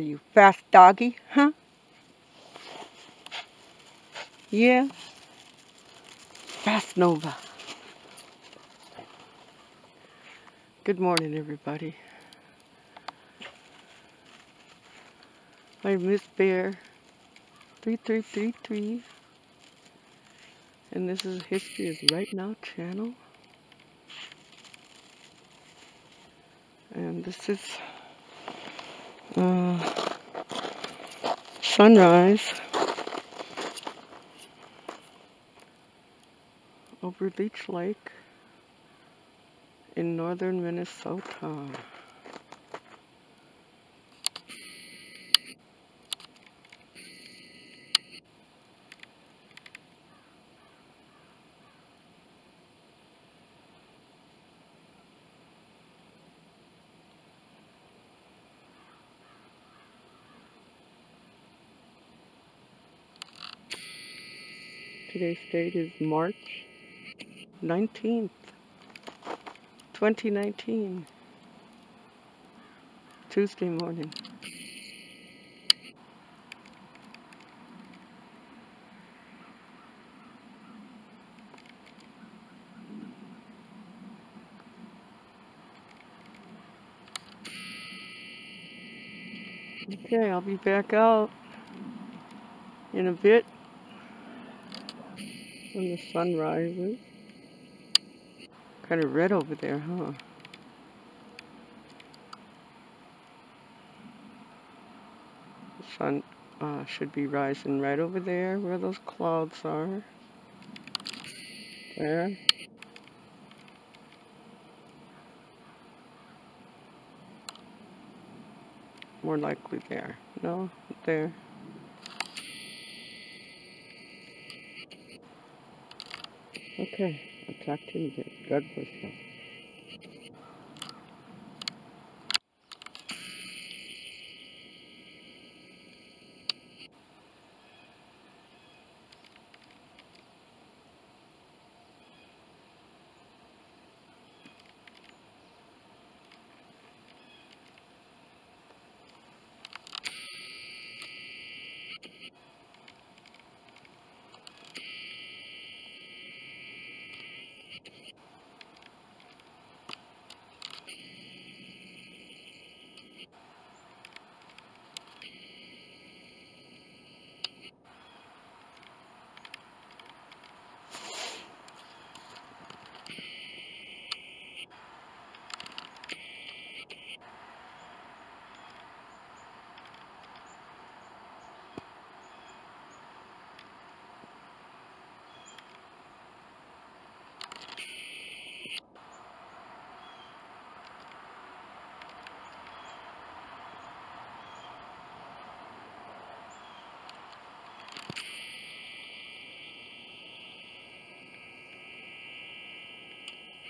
Are you fast doggy, huh? Yeah? Fast Nova. Good morning, everybody. I'm Miss Bear 3333 and this is History is Right Now channel and this is uh, sunrise over Leech Lake in northern Minnesota. Today's date is March 19th, 2019, Tuesday morning. Okay, I'll be back out in a bit when the sun rises. Kind of red over there, huh? The sun uh, should be rising right over there where those clouds are. There. More likely there. No, there. Okay, I'll talk to.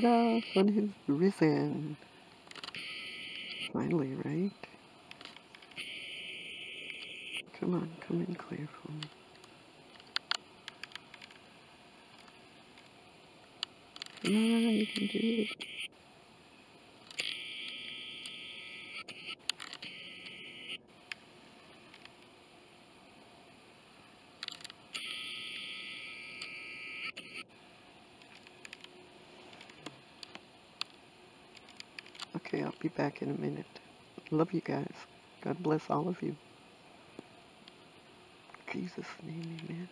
Ta-da! Has risen. Finally, right? Come on, come in clear for me. Come on, you can do it. Okay, I'll be back in a minute. Love you guys. God bless all of you. In Jesus' name, amen.